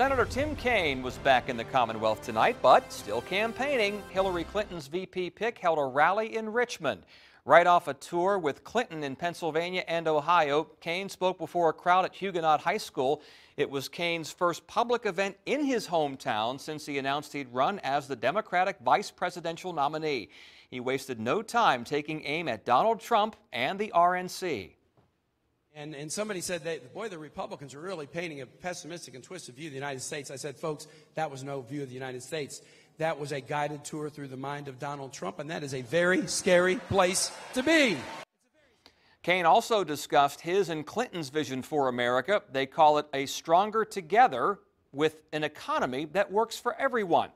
Senator Tim Kaine was back in the Commonwealth tonight, but still campaigning. Hillary Clinton's VP pick held a rally in Richmond. Right off a tour with Clinton in Pennsylvania and Ohio, Kaine spoke before a crowd at Huguenot High School. It was Kaine's first public event in his hometown since he announced he'd run as the Democratic vice presidential nominee. He wasted no time taking aim at Donald Trump and the RNC. And, and somebody said, that, boy, the Republicans are really painting a pessimistic and twisted view of the United States. I said, folks, that was no view of the United States. That was a guided tour through the mind of Donald Trump, and that is a very scary place to be. Kaine also discussed his and Clinton's vision for America. They call it a stronger together with an economy that works for everyone.